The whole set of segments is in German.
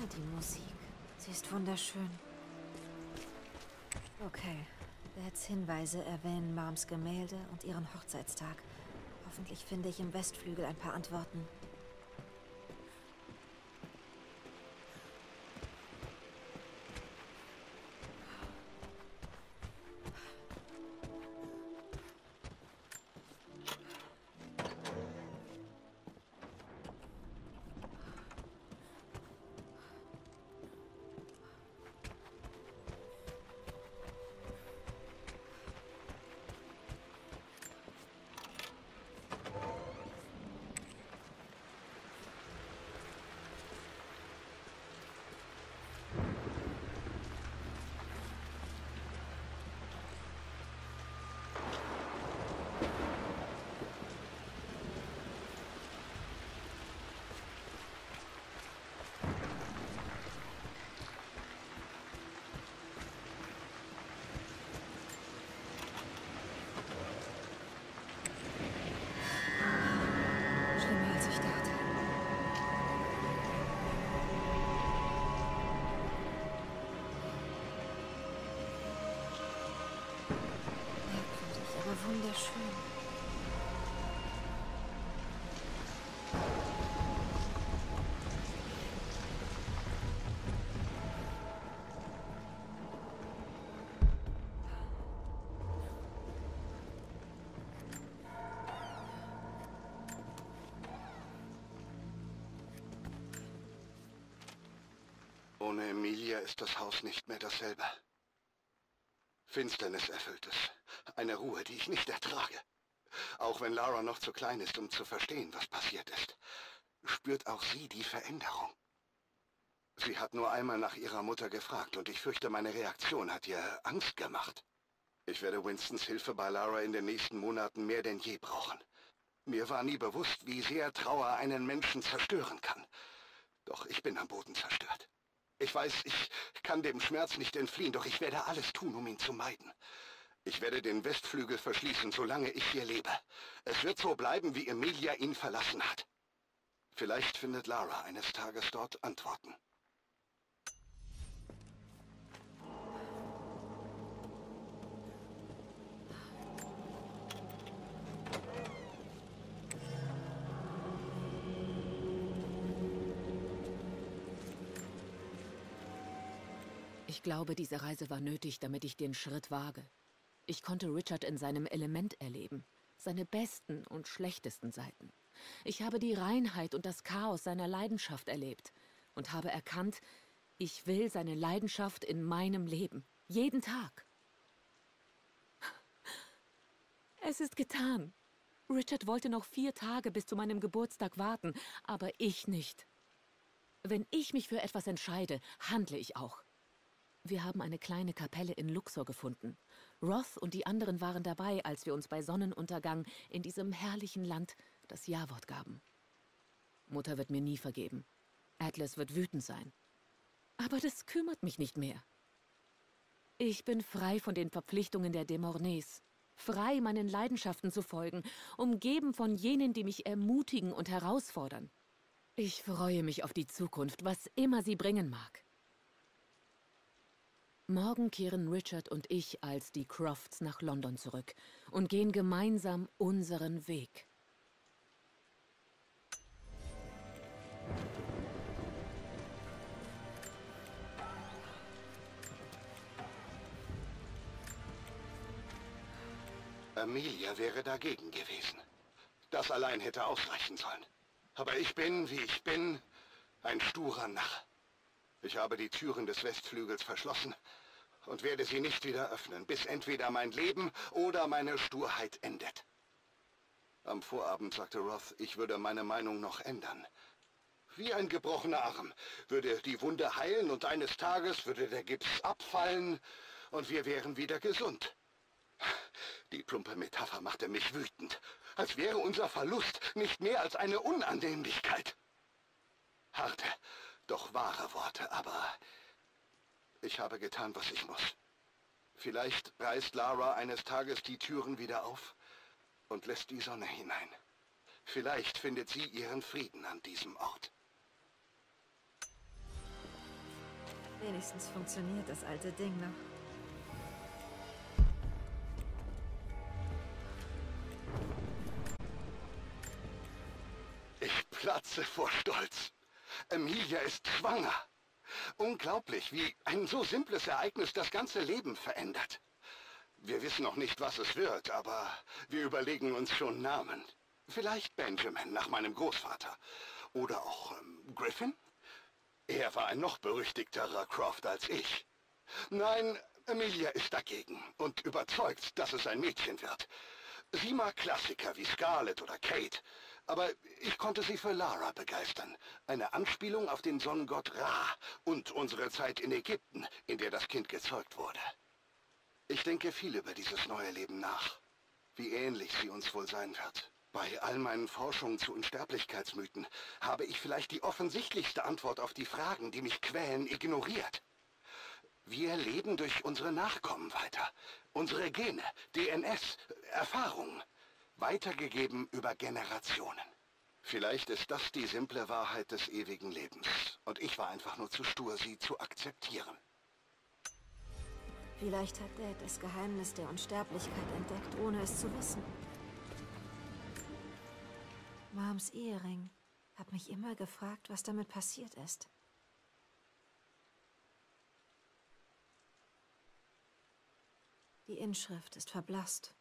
Die Musik. Sie ist wunderschön. Okay. Beds Hinweise erwähnen Moms Gemälde und ihren Hochzeitstag. Hoffentlich finde ich im Westflügel ein paar Antworten. Aber wunderschön. Ohne Emilia ist das Haus nicht mehr dasselbe. Finsternis erfüllt es. Eine Ruhe, die ich nicht ertrage. Auch wenn Lara noch zu klein ist, um zu verstehen, was passiert ist, spürt auch sie die Veränderung. Sie hat nur einmal nach ihrer Mutter gefragt und ich fürchte, meine Reaktion hat ihr Angst gemacht. Ich werde Winstons Hilfe bei Lara in den nächsten Monaten mehr denn je brauchen. Mir war nie bewusst, wie sehr Trauer einen Menschen zerstören kann. Doch ich bin am Boden zerstört. Ich weiß, ich kann dem Schmerz nicht entfliehen, doch ich werde alles tun, um ihn zu meiden. Ich werde den Westflügel verschließen, solange ich hier lebe. Es wird so bleiben, wie Emilia ihn verlassen hat. Vielleicht findet Lara eines Tages dort Antworten. Glaube, diese Reise war nötig, damit ich den Schritt wage. Ich konnte Richard in seinem Element erleben, seine besten und schlechtesten Seiten. Ich habe die Reinheit und das Chaos seiner Leidenschaft erlebt und habe erkannt, ich will seine Leidenschaft in meinem Leben, jeden Tag. Es ist getan. Richard wollte noch vier Tage bis zu meinem Geburtstag warten, aber ich nicht. Wenn ich mich für etwas entscheide, handle ich auch. Wir haben eine kleine Kapelle in Luxor gefunden. Roth und die anderen waren dabei, als wir uns bei Sonnenuntergang in diesem herrlichen Land das Ja-Wort gaben. Mutter wird mir nie vergeben. Atlas wird wütend sein. Aber das kümmert mich nicht mehr. Ich bin frei von den Verpflichtungen der Demornés. Frei, meinen Leidenschaften zu folgen, umgeben von jenen, die mich ermutigen und herausfordern. Ich freue mich auf die Zukunft, was immer sie bringen mag. Morgen kehren Richard und ich als die Crofts nach London zurück und gehen gemeinsam unseren Weg. Amelia wäre dagegen gewesen. Das allein hätte ausreichen sollen. Aber ich bin, wie ich bin, ein sturer Narr. Ich habe die Türen des Westflügels verschlossen und werde sie nicht wieder öffnen, bis entweder mein Leben oder meine Sturheit endet. Am Vorabend sagte Roth, ich würde meine Meinung noch ändern. Wie ein gebrochener Arm würde die Wunde heilen und eines Tages würde der Gips abfallen und wir wären wieder gesund. Die plumpe Metapher machte mich wütend, als wäre unser Verlust nicht mehr als eine Unannehmlichkeit. Harte, doch wahre Worte, aber ich habe getan, was ich muss. Vielleicht reißt Lara eines Tages die Türen wieder auf und lässt die Sonne hinein. Vielleicht findet sie ihren Frieden an diesem Ort. Wenigstens funktioniert das alte Ding noch. Ich platze vor Stolz. Emilia ist schwanger. Unglaublich, wie ein so simples Ereignis das ganze Leben verändert. Wir wissen noch nicht, was es wird, aber wir überlegen uns schon Namen. Vielleicht Benjamin, nach meinem Großvater. Oder auch ähm, Griffin? Er war ein noch berüchtigterer Croft als ich. Nein, Emilia ist dagegen und überzeugt, dass es ein Mädchen wird. Sie mag Klassiker wie Scarlett oder Kate, aber ich konnte sie für Lara begeistern. Eine Anspielung auf den Sonnengott Ra und unsere Zeit in Ägypten, in der das Kind gezeugt wurde. Ich denke viel über dieses neue Leben nach. Wie ähnlich sie uns wohl sein wird. Bei all meinen Forschungen zu Unsterblichkeitsmythen habe ich vielleicht die offensichtlichste Antwort auf die Fragen, die mich quälen, ignoriert. Wir leben durch unsere Nachkommen weiter. Unsere Gene, DNS, Erfahrungen. Weitergegeben über Generationen. Vielleicht ist das die simple Wahrheit des ewigen Lebens. Und ich war einfach nur zu stur, sie zu akzeptieren. Vielleicht hat Dad das Geheimnis der Unsterblichkeit entdeckt, ohne es zu wissen. Moms Ehering hat mich immer gefragt, was damit passiert ist. Die Inschrift ist verblasst.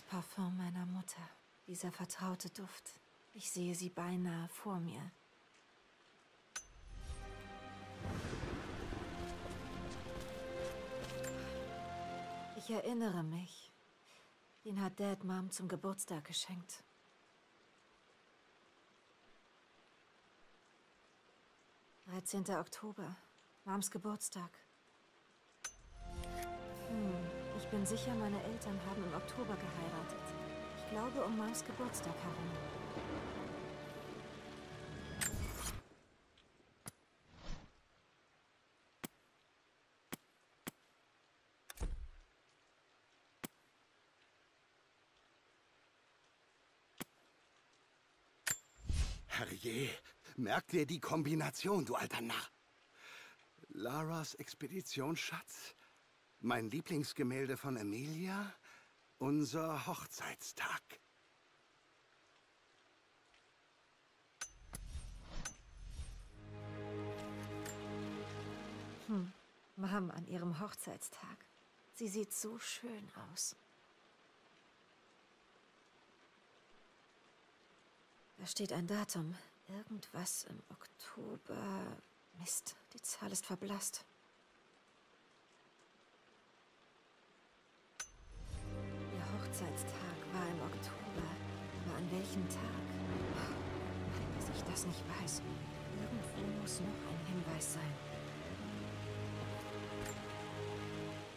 Das Parfum meiner Mutter. Dieser vertraute Duft. Ich sehe sie beinahe vor mir. Ich erinnere mich. Den hat Dad Mom zum Geburtstag geschenkt. Dreizehnter Oktober. Moms Geburtstag. Bin sicher, meine Eltern haben im Oktober geheiratet. Ich glaube, um Moms Geburtstag herum. Herrje, merk dir die Kombination, du alter Narr. Laras Expeditionsschatz, mein Lieblingsgemälde von Emilia, unser Hochzeitstag. Hm, Mom an ihrem Hochzeitstag. Sie sieht so schön aus. Da steht ein Datum. Irgendwas im Oktober. Mist, die Zahl ist verblasst. Welchem Tag? Dass ich das nicht weiß. Irgendwo muss noch ein Hinweis sein.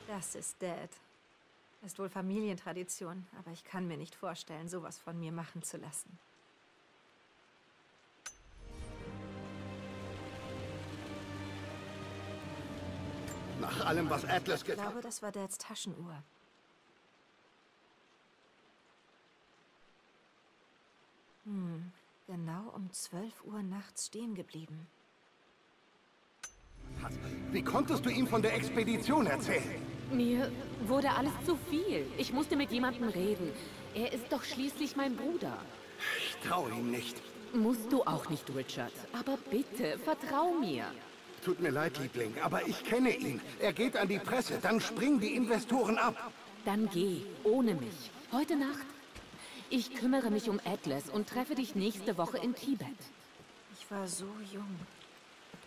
Das ist Dad. Ist wohl Familientradition, aber ich kann mir nicht vorstellen, sowas von mir machen zu lassen. Nach allem, was Atlas Ich getan glaube, das war Dads Taschenuhr. Hm, genau um 12 Uhr nachts stehen geblieben. Wie konntest du ihm von der Expedition erzählen? Mir wurde alles zu viel. Ich musste mit jemandem reden. Er ist doch schließlich mein Bruder. Ich traue ihm nicht. Musst du auch nicht, Richard. Aber bitte, vertrau mir. Tut mir leid, Liebling, aber ich kenne ihn. Er geht an die Presse, dann springen die Investoren ab. Dann geh, ohne mich. Heute Nacht. Ich kümmere mich um Atlas und treffe dich nächste Woche in Tibet. Ich war so jung.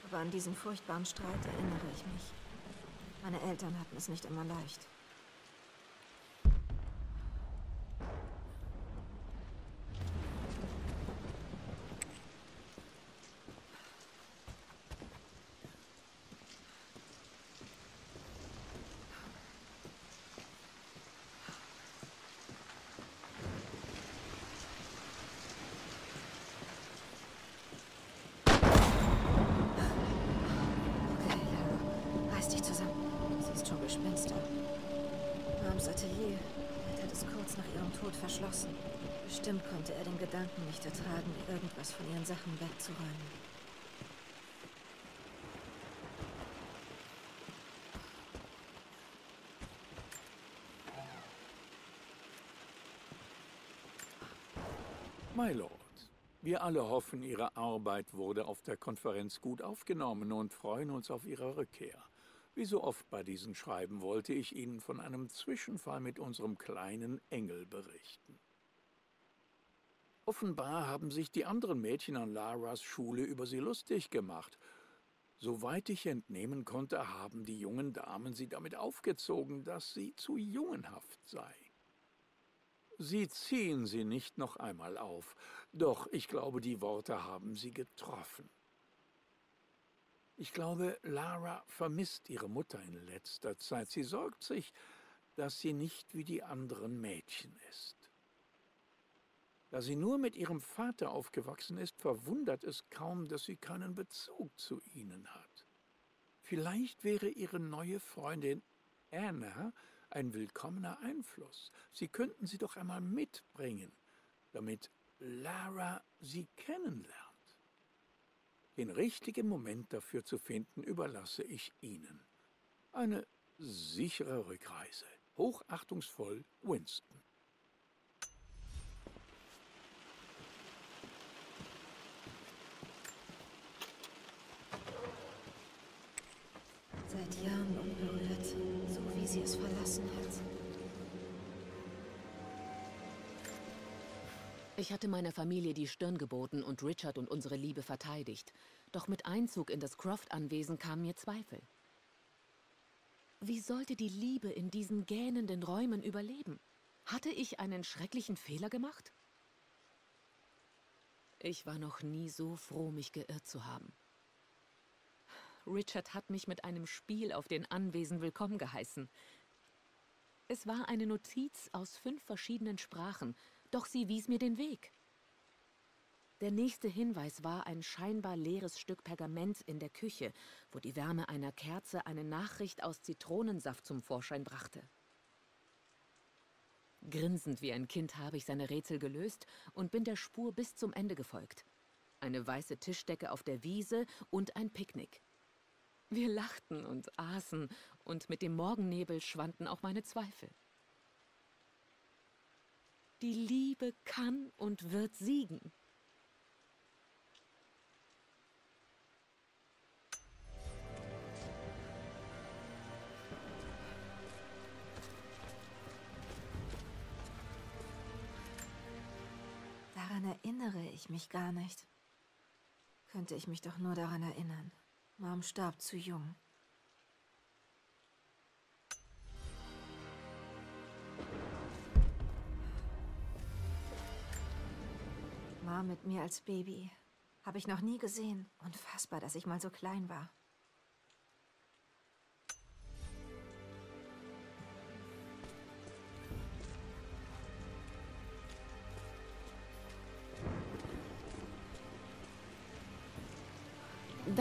Aber an diesen furchtbaren Streit erinnere ich mich. Meine Eltern hatten es nicht immer leicht. Zufluchtsturmgespenster. Mams Atelier hat er das kurz nach ihrem Tod verschlossen. Bestimmt konnte er den Gedanken nicht ertragen, irgendwas von ihren Sachen wegzuräumen. My Lord, wir alle hoffen, Ihre Arbeit wurde auf der Konferenz gut aufgenommen und freuen uns auf Ihre Rückkehr. Wie so oft bei diesen Schreiben wollte ich Ihnen von einem Zwischenfall mit unserem kleinen Engel berichten. Offenbar haben sich die anderen Mädchen an Laras Schule über sie lustig gemacht. Soweit ich entnehmen konnte, haben die jungen Damen sie damit aufgezogen, dass sie zu jungenhaft sei. Sie ziehen sie nicht noch einmal auf, doch ich glaube, die Worte haben sie getroffen. Ich glaube, Lara vermisst ihre Mutter in letzter Zeit. Sie sorgt sich, dass sie nicht wie die anderen Mädchen ist. Da sie nur mit ihrem Vater aufgewachsen ist, verwundert es kaum, dass sie keinen Bezug zu ihnen hat. Vielleicht wäre ihre neue Freundin Anna ein willkommener Einfluss. Sie könnten sie doch einmal mitbringen, damit Lara sie kennenlernt. Den richtigen Moment dafür zu finden, überlasse ich Ihnen. Eine sichere Rückreise. Hochachtungsvoll, Winston. Seit Jahren unberührt, so wie sie es verlassen hat. Ich hatte meiner Familie die Stirn geboten und Richard und unsere Liebe verteidigt. Doch mit Einzug in das Croft-Anwesen kamen mir Zweifel. Wie sollte die Liebe in diesen gähnenden Räumen überleben? Hatte ich einen schrecklichen Fehler gemacht? Ich war noch nie so froh, mich geirrt zu haben. Richard hat mich mit einem Spiel auf den Anwesen willkommen geheißen. Es war eine Notiz aus fünf verschiedenen Sprachen, doch sie wies mir den Weg. Der nächste Hinweis war ein scheinbar leeres Stück Pergament in der Küche, wo die Wärme einer Kerze eine Nachricht aus Zitronensaft zum Vorschein brachte. Grinsend wie ein Kind habe ich seine Rätsel gelöst und bin der Spur bis zum Ende gefolgt. Eine weiße Tischdecke auf der Wiese und ein Picknick. Wir lachten und aßen, und mit dem Morgennebel schwanden auch meine Zweifel. Die Liebe kann und wird siegen. Daran erinnere ich mich gar nicht. Könnte ich mich doch nur daran erinnern. Mom starb zu jung. Mom mit mir als Baby. Habe ich noch nie gesehen. Unfassbar, dass ich mal so klein war.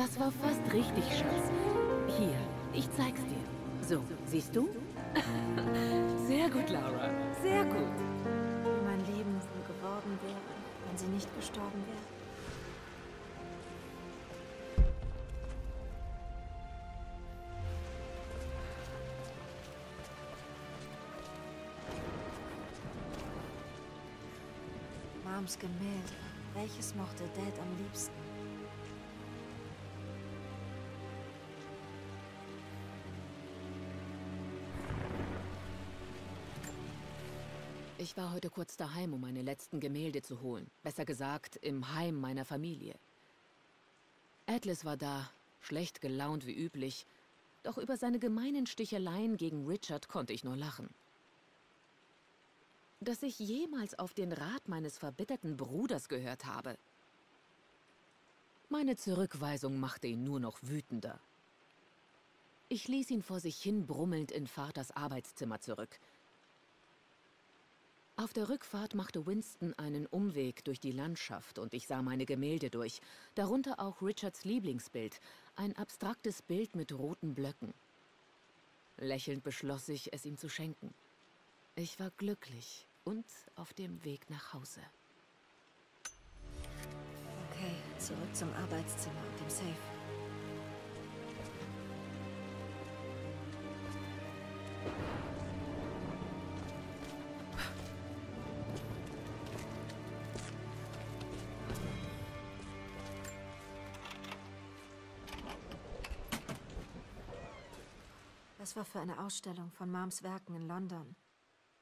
Das war fast richtig, Schatz. Hier, ich zeig's dir. So, siehst du? Sehr gut, Laura. Sehr gut. Wie mein Leben wohl geworden wäre, wenn sie nicht gestorben wäre. Moms Gemälde. Welches mochte Dad am liebsten? Ich war heute kurz daheim, um meine letzten Gemälde zu holen. Besser gesagt, im Heim meiner Familie. Atlas war da, schlecht gelaunt wie üblich, doch über seine gemeinen Sticheleien gegen Richard konnte ich nur lachen. Dass ich jemals auf den Rat meines verbitterten Bruders gehört habe. Meine Zurückweisung machte ihn nur noch wütender. Ich ließ ihn vor sich hin brummelnd in Vaters Arbeitszimmer zurück – auf der Rückfahrt machte Winston einen Umweg durch die Landschaft und ich sah meine Gemälde durch, darunter auch Richards Lieblingsbild, ein abstraktes Bild mit roten Blöcken. Lächelnd beschloss ich, es ihm zu schenken. Ich war glücklich und auf dem Weg nach Hause. Okay, zurück zum Arbeitszimmer und dem Safe. War für eine Ausstellung von Mams Werken in London.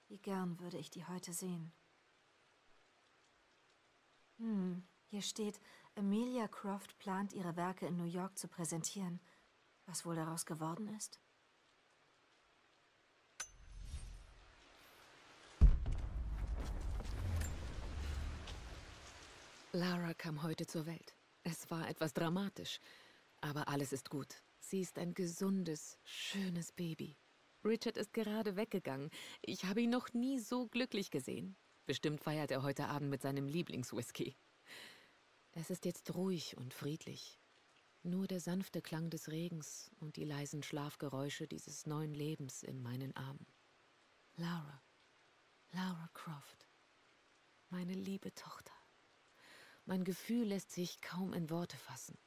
Wie gern würde ich die heute sehen. Hm, hier steht, Amelia Croft plant, ihre Werke in New York zu präsentieren. Was wohl daraus geworden ist? Lara kam heute zur Welt. Es war etwas dramatisch, aber alles ist gut. Sie ist ein gesundes, schönes Baby. Richard ist gerade weggegangen. Ich habe ihn noch nie so glücklich gesehen. Bestimmt feiert er heute Abend mit seinem Lieblingswhisky. Es ist jetzt ruhig und friedlich. Nur der sanfte Klang des Regens und die leisen Schlafgeräusche dieses neuen Lebens in meinen Armen. Laura, Laura Croft, meine liebe Tochter. Mein Gefühl lässt sich kaum in Worte fassen.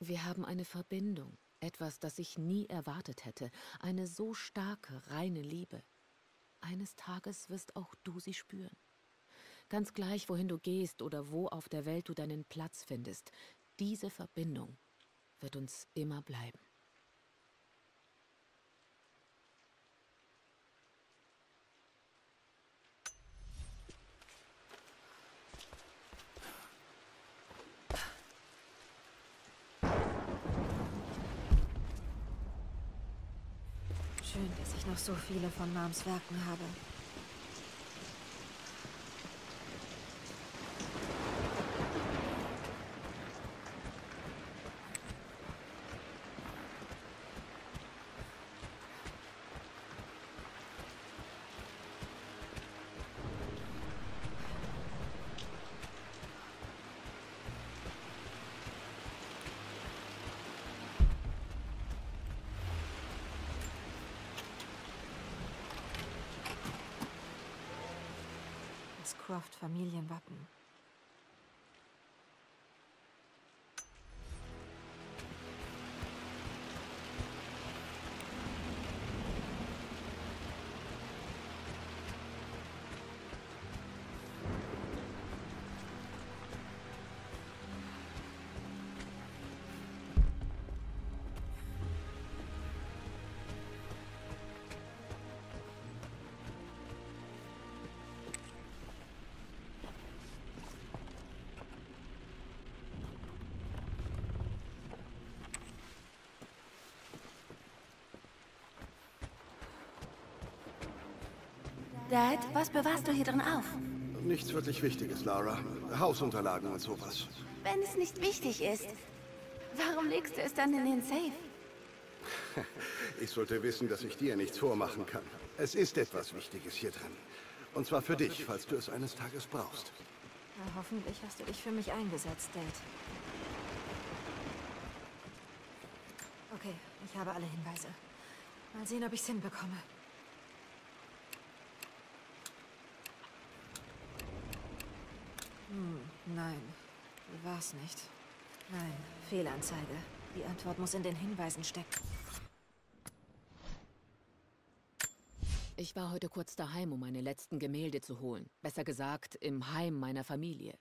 Wir haben eine Verbindung, etwas, das ich nie erwartet hätte, eine so starke, reine Liebe. Eines Tages wirst auch du sie spüren. Ganz gleich, wohin du gehst oder wo auf der Welt du deinen Platz findest, diese Verbindung wird uns immer bleiben. Schön, dass ich noch so viele von Mams Werken habe. Das Croft-Familienwappen. Dad, was bewahrst du hier drin auf? Nichts wirklich Wichtiges, Laura. Hausunterlagen und sowas. Wenn es nicht wichtig ist, warum legst du es dann in den Safe? Ich sollte wissen, dass ich dir nichts vormachen kann. Es ist etwas Wichtiges hier drin. Und zwar für dich, falls du es eines Tages brauchst. Na, hoffentlich hast du dich für mich eingesetzt, Date. Okay, ich habe alle Hinweise. Mal sehen, ob ich es hinbekomme. Hm, nein. War's nicht. Nein, Fehlanzeige. Die Antwort muss in den Hinweisen stecken. Ich war heute kurz daheim, um meine letzten Gemälde zu holen. Besser gesagt, im Heim meiner Familie.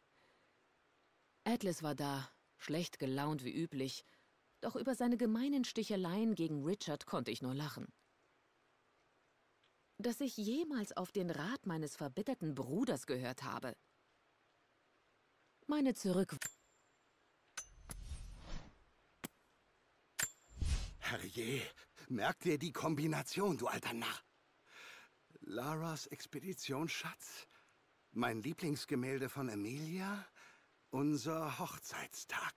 Atlas war da, schlecht gelaunt wie üblich, doch über seine gemeinen Sticheleien gegen Richard konnte ich nur lachen. Dass ich jemals auf den Rat meines verbitterten Bruders gehört habe. Meine Zurück... Herrje, merk dir die Kombination, du alter Narr. Laras Expeditionsschatz, mein Lieblingsgemälde von Emilia, unser Hochzeitstag.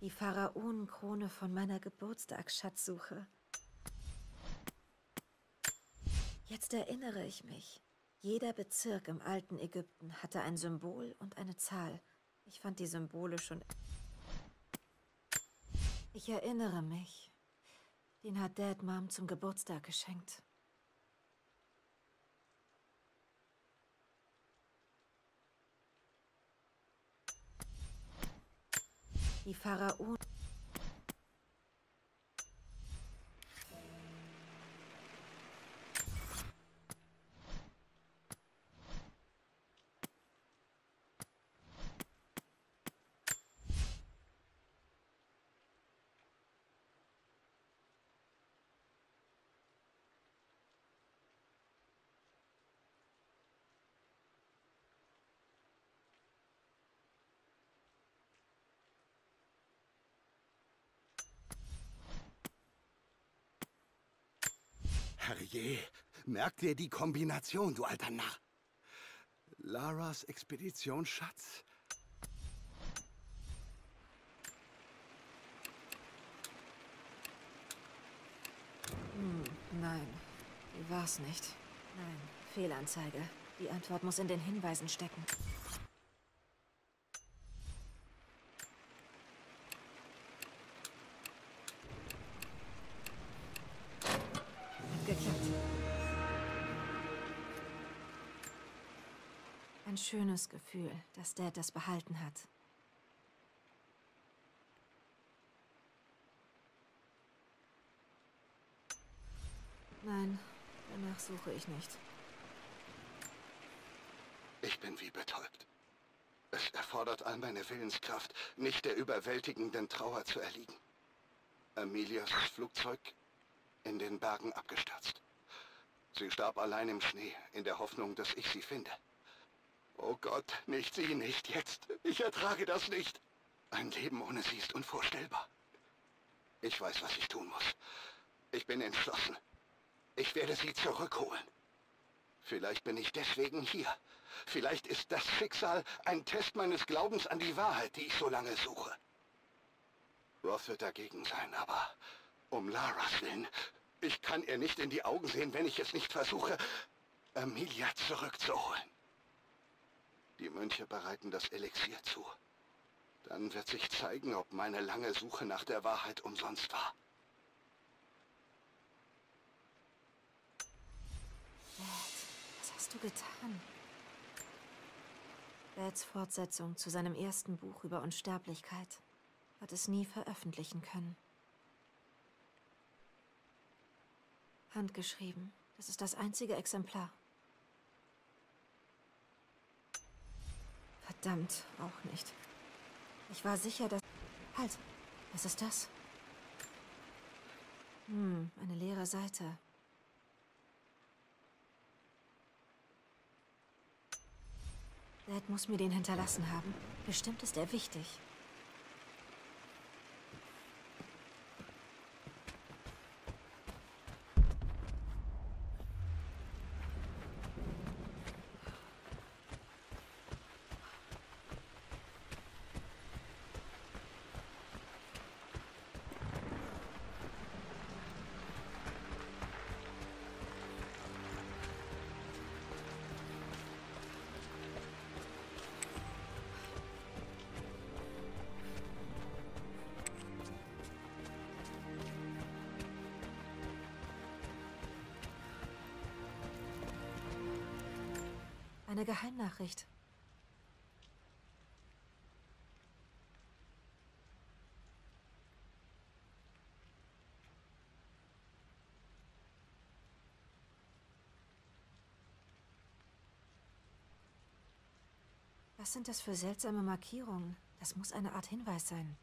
Die Pharaonenkrone von meiner Geburtstagsschatzsuche. Jetzt erinnere ich mich. Jeder Bezirk im alten Ägypten hatte ein Symbol und eine Zahl, Ich fand die Symbole schon... Ich erinnere mich. Den hat Dad Mom zum Geburtstag geschenkt. Die Pharaonen... Herrje, merk dir die Kombination, du alter Narr. Laras Expeditionsschatz. Hm, nein, war's nicht. Nein, Fehlanzeige. Die Antwort muss in den Hinweisen stecken. Schönes Gefühl, dass Dad das behalten hat. Nein, danach suche ich nicht. Ich bin wie betäubt. Es erfordert all meine Willenskraft, nicht der überwältigenden Trauer zu erliegen. Amelias Flugzeug in den Bergen abgestürzt. Sie starb allein im Schnee, in der Hoffnung, dass ich sie finde. Oh Gott, nicht sie, nicht jetzt. Ich ertrage das nicht. Ein Leben ohne sie ist unvorstellbar. Ich weiß, was ich tun muss. Ich bin entschlossen. Ich werde sie zurückholen. Vielleicht bin ich deswegen hier. Vielleicht ist das Schicksal ein Test meines Glaubens an die Wahrheit, die ich so lange suche. Roth wird dagegen sein, aber um Laras Willen, ich kann ihr nicht in die Augen sehen, wenn ich es nicht versuche, Amelia zurückzuholen. Die Mönche bereiten das Elixier zu. Dann wird sich zeigen, ob meine lange Suche nach der Wahrheit umsonst war. Dad, was hast du getan? Dads Fortsetzung zu seinem ersten Buch über Unsterblichkeit hat es nie veröffentlichen können. Handgeschrieben. Das ist das einzige Exemplar. Verdammt, auch nicht. Ich war sicher, dass... Halt! Was ist das? Hm, eine leere Seite. Dad muss mir den hinterlassen haben. Bestimmt ist er wichtig. Eine Geheimnachricht. Was sind das für seltsame Markierungen? Das muss eine Art Hinweis sein.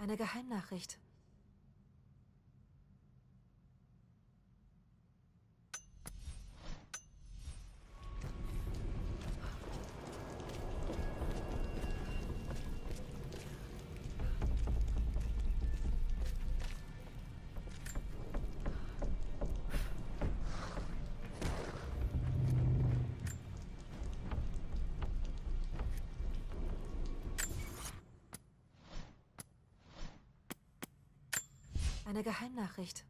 Eine Geheimnachricht. Eine Geheimnachricht.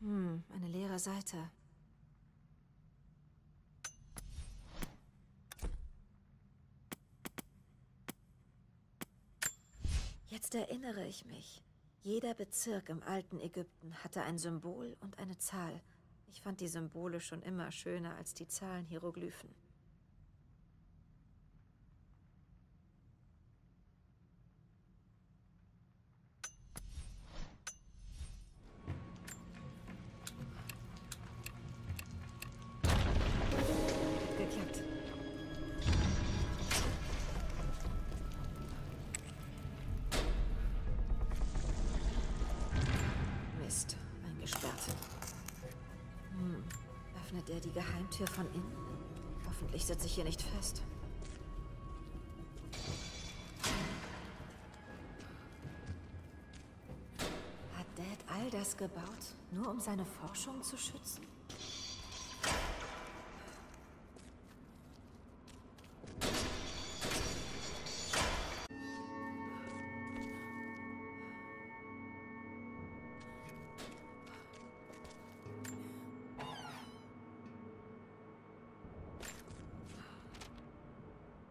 Hm, eine leere Seite. Jetzt erinnere ich mich. Jeder Bezirk im alten Ägypten hatte ein Symbol und eine Zahl. Ich fand die Symbole schon immer schöner als die Zahlenhieroglyphen. Geklappt. Um seine Forschung zu schützen?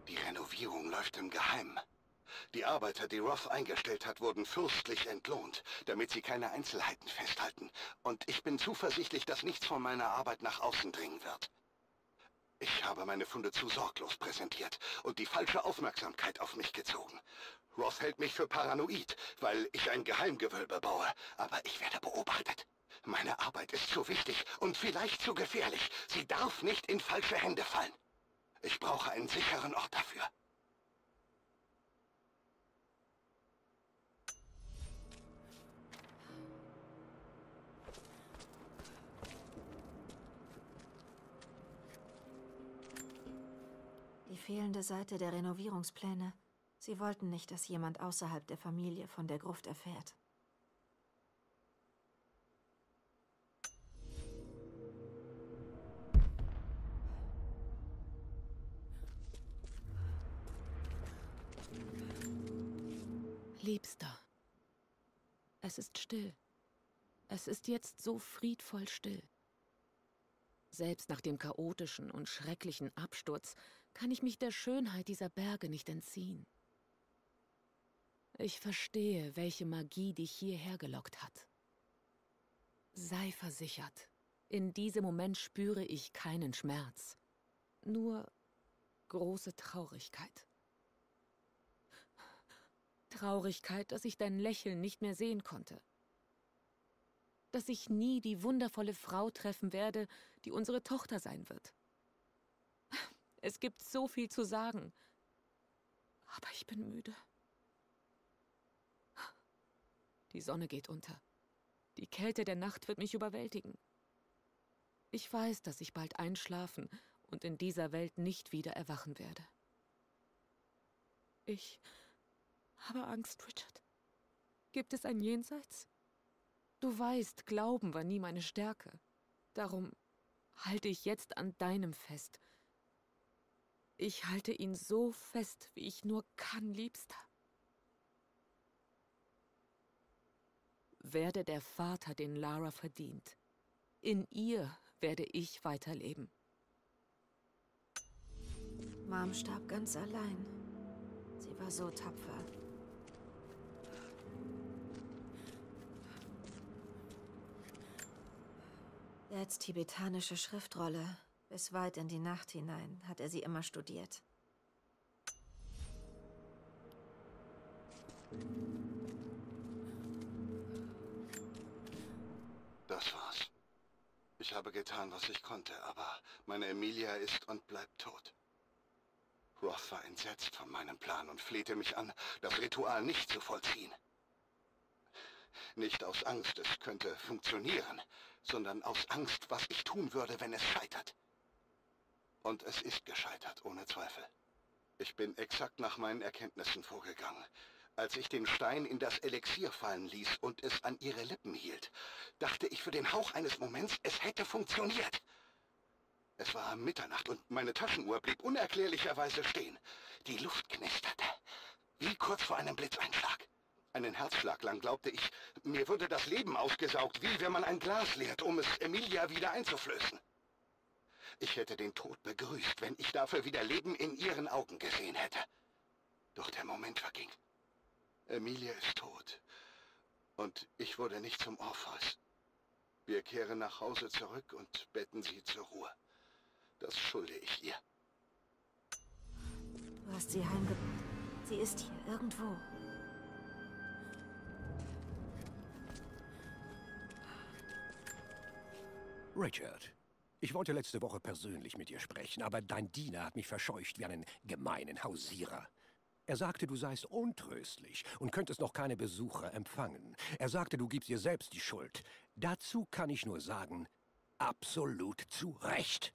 Die Renovierung läuft im Geheimen. Die Arbeiter, die Roth eingestellt hat, wurden fürstlich entlohnt, damit sie keine Einzelheiten festhalten. Und ich bin zuversichtlich, dass nichts von meiner Arbeit nach außen dringen wird. Ich habe meine Funde zu sorglos präsentiert und die falsche Aufmerksamkeit auf mich gezogen. Roth hält mich für paranoid, weil ich ein Geheimgewölbe baue, aber ich werde beobachtet. Meine Arbeit ist zu wichtig und vielleicht zu gefährlich. Sie darf nicht in falsche Hände fallen. Ich brauche einen sicheren Ort dafür. Fehlende Seite der Renovierungspläne. Sie wollten nicht, dass jemand außerhalb der Familie von der Gruft erfährt. Liebster, es ist still. Es ist jetzt so friedvoll still. Selbst nach dem chaotischen und schrecklichen Absturz kann ich mich der Schönheit dieser Berge nicht entziehen. Ich verstehe, welche Magie dich hierher gelockt hat. Sei versichert, in diesem Moment spüre ich keinen Schmerz, nur große Traurigkeit. Traurigkeit, dass ich dein Lächeln nicht mehr sehen konnte. Dass ich nie die wundervolle Frau treffen werde, die unsere Tochter sein wird. Es gibt so viel zu sagen. Aber ich bin müde. Die Sonne geht unter. Die Kälte der Nacht wird mich überwältigen. Ich weiß, dass ich bald einschlafen und in dieser Welt nicht wieder erwachen werde. Ich habe Angst, Richard. Gibt es ein Jenseits? Du weißt, Glauben war nie meine Stärke. Darum halte ich jetzt an deinem fest. Ich halte ihn so fest, wie ich nur kann, Liebster. Werde der Vater, den Lara verdient. In ihr werde ich weiterleben. Mom starb ganz allein. Sie war so tapfer. Dads tibetanische Schriftrolle. Bis weit in die Nacht hinein hat er sie immer studiert. Das war's. Ich habe getan, was ich konnte, aber meine Emilia ist und bleibt tot. Roth war entsetzt von meinem Plan und flehte mich an, das Ritual nicht zu vollziehen. Nicht aus Angst, es könnte funktionieren, sondern aus Angst, was ich tun würde, wenn es scheitert. Und es ist gescheitert, ohne Zweifel. Ich bin exakt nach meinen Erkenntnissen vorgegangen. Als ich den Stein in das Elixier fallen ließ und es an ihre Lippen hielt, dachte ich für den Hauch eines Moments, es hätte funktioniert. Es war Mitternacht und meine Taschenuhr blieb unerklärlicherweise stehen. Die Luft knisterte, wie kurz vor einem Blitzeinschlag. Einen Herzschlag lang glaubte ich, mir würde das Leben ausgesaugt, wie wenn man ein Glas leert, um es Emilia wieder einzuflößen. Ich hätte den Tod begrüßt, wenn ich dafür wieder Leben in ihren Augen gesehen hätte. Doch der Moment verging. Emilia ist tot. Und ich wurde nicht zum Orpheus. Wir kehren nach Hause zurück und betten sie zur Ruhe. Das schulde ich ihr. Du hast sie heimgebracht. Sie ist hier, irgendwo. Richard, ich wollte letzte Woche persönlich mit dir sprechen, aber dein Diener hat mich verscheucht wie einen gemeinen Hausierer. Er sagte, du seist untröstlich und könntest noch keine Besucher empfangen. Er sagte, du gibst dir selbst die Schuld. Dazu kann ich nur sagen, absolut zu Recht.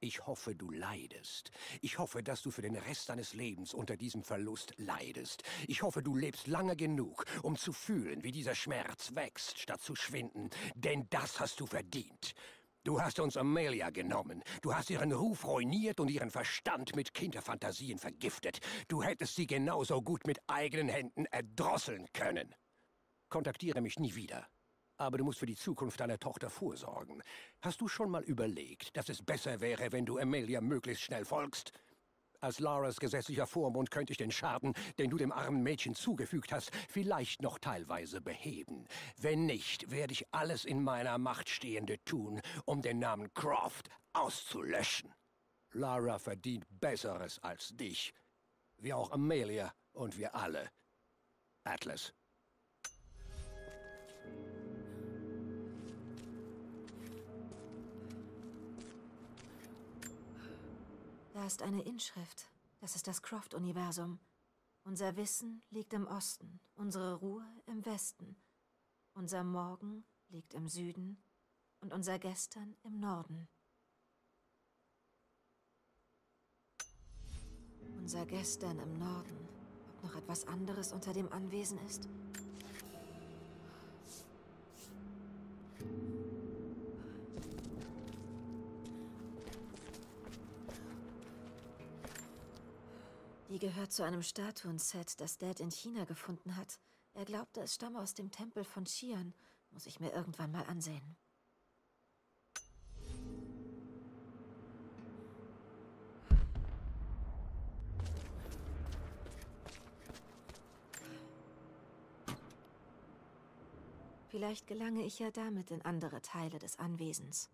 Ich hoffe, du leidest. Ich hoffe, dass du für den Rest deines Lebens unter diesem Verlust leidest. Ich hoffe, du lebst lange genug, um zu fühlen, wie dieser Schmerz wächst, statt zu schwinden. Denn das hast du verdient. Du hast uns Amelia genommen. Du hast ihren Ruf ruiniert und ihren Verstand mit Kinderfantasien vergiftet. Du hättest sie genauso gut mit eigenen Händen erdrosseln können. Kontaktiere mich nie wieder. Aber du musst für die Zukunft deiner Tochter vorsorgen. Hast du schon mal überlegt, dass es besser wäre, wenn du Amelia möglichst schnell folgst? Als Laras gesetzlicher Vormund könnte ich den Schaden, den du dem armen Mädchen zugefügt hast, vielleicht noch teilweise beheben. Wenn nicht, werde ich alles in meiner Macht Stehende tun, um den Namen Croft auszulöschen. Lara verdient Besseres als dich. Wie auch Amelia und wir alle. Atlas. Da ist eine Inschrift. Das ist das Croft-Universum. Unser Wissen liegt im Osten, unsere Ruhe im Westen. Unser Morgen liegt im Süden und unser Gestern im Norden. Unser Gestern im Norden. Ob noch etwas anderes unter dem Anwesen ist? Die gehört zu einem Statuenset, das Dad in China gefunden hat. Er glaubte, es stamme aus dem Tempel von Xi'an. Muss ich mir irgendwann mal ansehen. Vielleicht gelange ich ja damit in andere Teile des Anwesens.